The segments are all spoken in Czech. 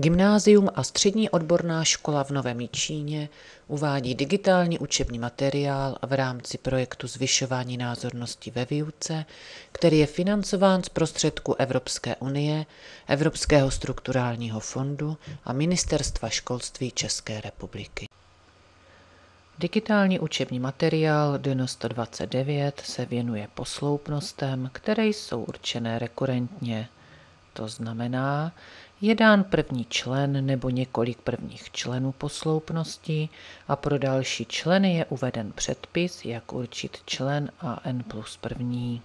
Gymnázium a střední odborná škola v Novém Jičíně uvádí digitální učební materiál v rámci projektu Zvyšování názornosti ve výuce, který je financován z prostředku Evropské unie, Evropského strukturálního fondu a Ministerstva školství České republiky. Digitální učební materiál DN 129 se věnuje posloupnostem, které jsou určené rekurentně. To znamená, je dán první člen nebo několik prvních členů posloupnosti a pro další členy je uveden předpis, jak určit člen a n plus první.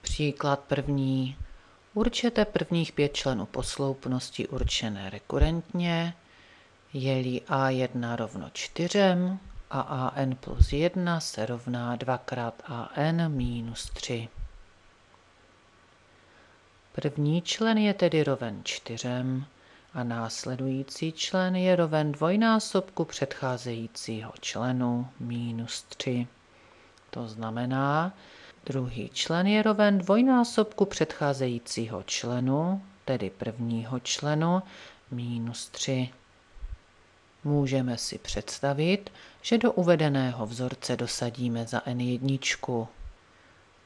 Příklad první. Určete prvních pět členů posloupnosti určené rekurentně, je-li a1 rovno 4 a an plus 1 se rovná 2 krát an minus 3. První člen je tedy roven čtyřem a následující člen je roven dvojnásobku předcházejícího členu minus 3. To znamená, druhý člen je roven dvojnásobku předcházejícího členu, tedy prvního členu, minus 3. Můžeme si představit, že do uvedeného vzorce dosadíme za n1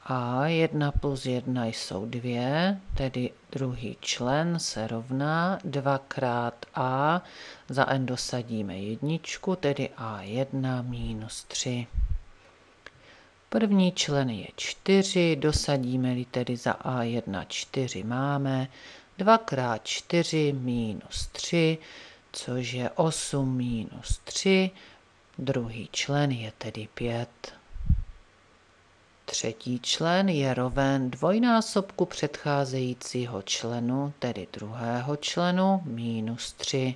a 1 plus 1 jsou 2, tedy druhý člen se rovná 2 krát a, za n dosadíme jedničku, tedy a1 minus 3. První člen je 4, dosadíme-li tedy za a1 4 máme, 2 krát 4 minus 3, což je 8 minus 3, druhý člen je tedy 5. Třetí člen je roven dvojnásobku předcházejícího členu, tedy druhého členu, minus 3.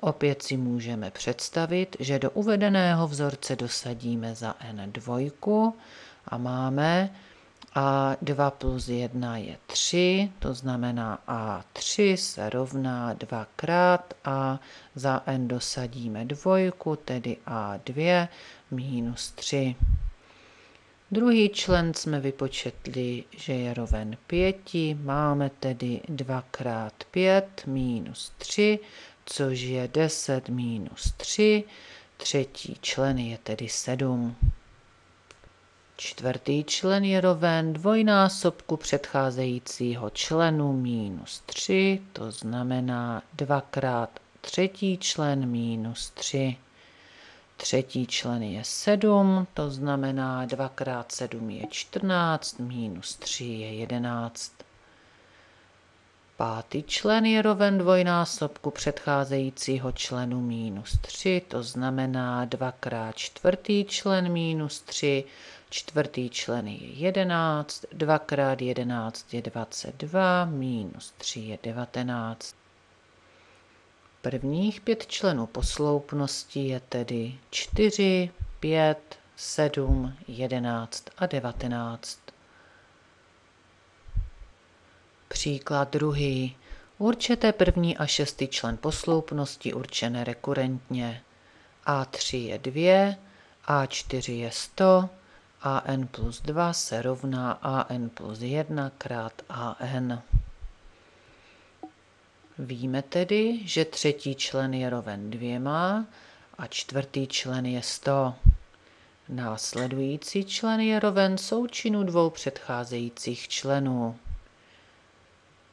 Opět si můžeme představit, že do uvedeného vzorce dosadíme za n dvojku a máme a 2 plus 1 je 3, to znamená A3 se rovná 2 krát a za n dosadíme dvojku, tedy A2 minus 3. Druhý člen jsme vypočetli, že je roven 5, máme tedy 2 krát 5 minus 3, což je 10 minus 3, třetí člen je tedy 7. Čtvrtý člen je roven dvojnásobku předcházejícího členu minus 3, to znamená 2 krát třetí člen minus 3. Třetí člen je 7, to znamená 2 krát 7 je 14, minus 3 je 11. Pátý člen je roven dvojnásobku předcházejícího členu minus 3, to znamená 2 krát čtvrtý člen minus 3, čtvrtý člen je 11, 2 krát 11 je 22, minus 3 je 19. Prvních pět členů posloupnosti je tedy 4, 5, 7, 11 a 19. Příklad druhý. Určete první a šestý člen posloupnosti určené rekurentně. A3 je 2, A4 je 100, AN plus 2 se rovná AN plus 1 krát AN. Víme tedy, že třetí člen je roven dvěma a čtvrtý člen je 100. Následující člen je roven součinu dvou předcházejících členů.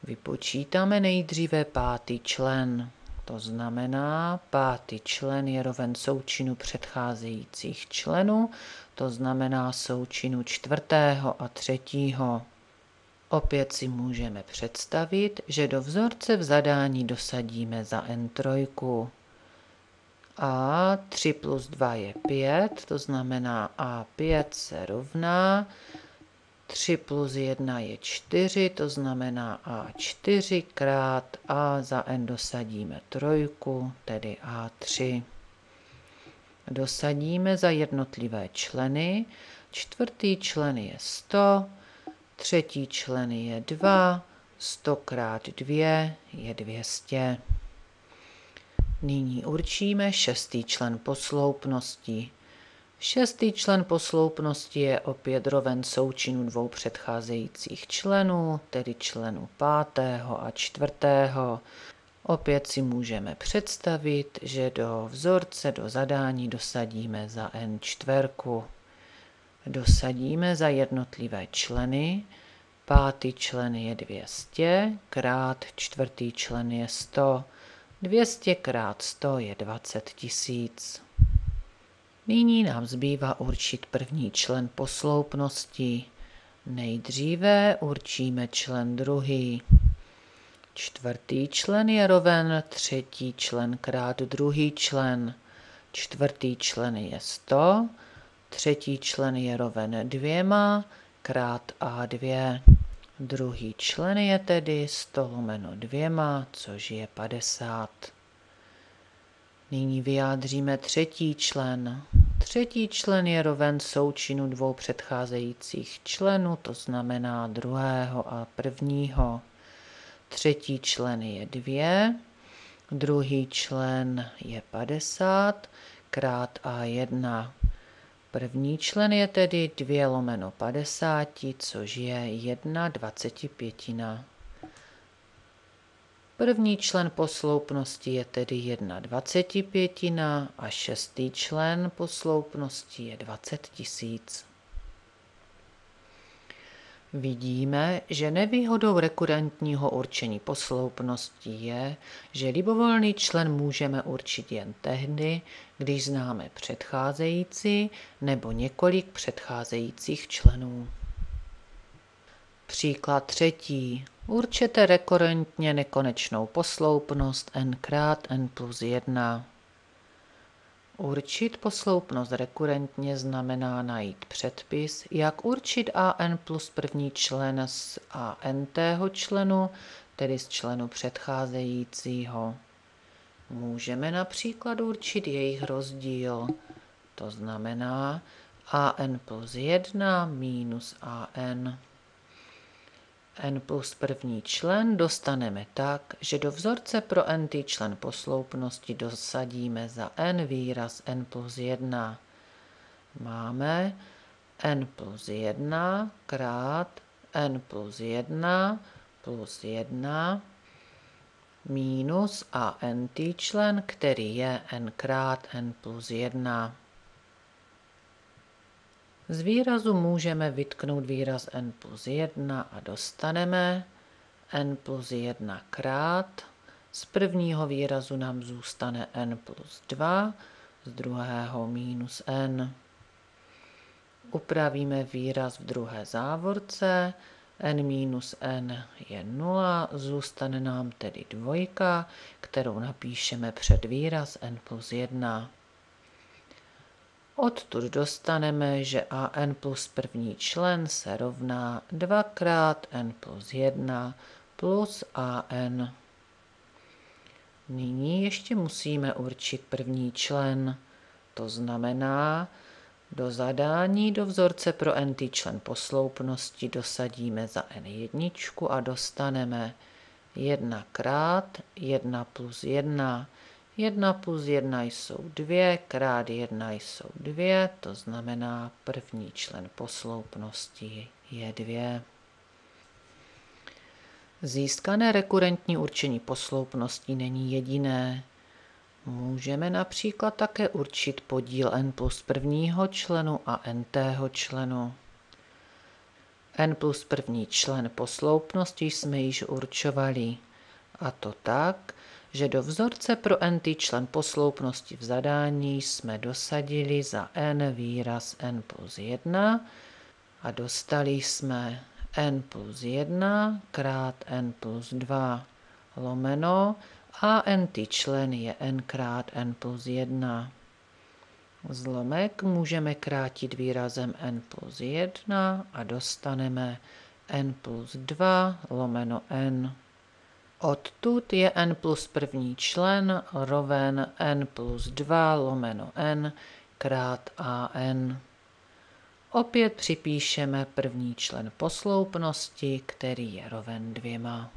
Vypočítáme nejdříve pátý člen. To znamená, pátý člen je roven součinu předcházejících členů, to znamená součinu čtvrtého a třetího. Opět si můžeme představit, že do vzorce v zadání dosadíme za n3. A 3 plus 2 je 5, to znamená A5 se rovná 3 plus 1 je 4, to znamená A4 krát A za n dosadíme trojku, tedy A3. Dosadíme za jednotlivé členy. Čtvrtý člen je 100, Třetí člen je 2, 100 krát 2 je 200. Nyní určíme šestý člen posloupnosti. Šestý člen posloupnosti je opět roven součinu dvou předcházejících členů, tedy členů pátého a čtvrtého. Opět si můžeme představit, že do vzorce, do zadání dosadíme za n čtverku. Dosadíme za jednotlivé členy. Pátý člen je 200, krát čtvrtý člen je 100. 200 krát 100 je 20 tisíc. Nyní nám zbývá určit první člen posloupnosti. Nejdříve určíme člen druhý. Čtvrtý člen je roven třetí člen krát druhý člen. Čtvrtý člen je 100, třetí člen je roven dvěma krát A2. Druhý člen je tedy 100 lomeno dvěma, což je 50. Nyní vyjádříme třetí člen. Třetí člen je roven součinu dvou předcházejících členů, to znamená druhého a prvního. Třetí člen je 2, druhý člen je 50 krát A1. První člen je tedy 2 lomeno 50, což je 1 25. První člen posloupnosti je tedy 1 25 a šestý člen posloupnosti je 20 tisíc. Vidíme, že nevýhodou rekurentního určení posloupnosti je, že libovolný člen můžeme určit jen tehdy, když známe předcházející nebo několik předcházejících členů. Příklad třetí. Určete rekurentně nekonečnou posloupnost n krát n plus 1. Určit posloupnost rekurentně znamená najít předpis, jak určit an plus první člen z an tého členu, tedy z členu předcházejícího. Můžeme například určit jejich rozdíl, to znamená an plus 1 minus an n plus první člen dostaneme tak, že do vzorce pro n člen posloupnosti dosadíme za n výraz n plus 1. Máme n plus 1 krát n plus 1 plus 1 minus a n člen, který je n krát n plus 1. Z výrazu můžeme vytknout výraz n plus 1 a dostaneme n plus 1 krát. Z prvního výrazu nám zůstane n plus 2, z druhého minus n. Upravíme výraz v druhé závorce, n minus n je 0, zůstane nám tedy dvojka, kterou napíšeme před výraz n plus 1. Odtud dostaneme, že an plus první člen se rovná 2 krát n plus 1 plus an. Nyní ještě musíme určit první člen, to znamená, do zadání do vzorce pro n člen posloupnosti dosadíme za n1 a dostaneme 1 krát 1 plus 1 1 plus 1 jsou 2, krát 1 jsou 2, to znamená první člen posloupnosti je 2. Získané rekurentní určení posloupnosti není jediné. Můžeme například také určit podíl n plus prvního členu a n tého členu. n plus první člen posloupnosti jsme již určovali, a to tak, že do vzorce pro n člen posloupnosti v zadání jsme dosadili za n výraz n plus 1 a dostali jsme n plus 1 krát n plus 2 lomeno a n člen je n krát n plus 1. Zlomek můžeme krátit výrazem n plus 1 a dostaneme n plus 2 lomeno n. Odtud je n plus první člen roven n plus 2 lomeno n krát an. Opět připíšeme první člen posloupnosti, který je roven dvěma.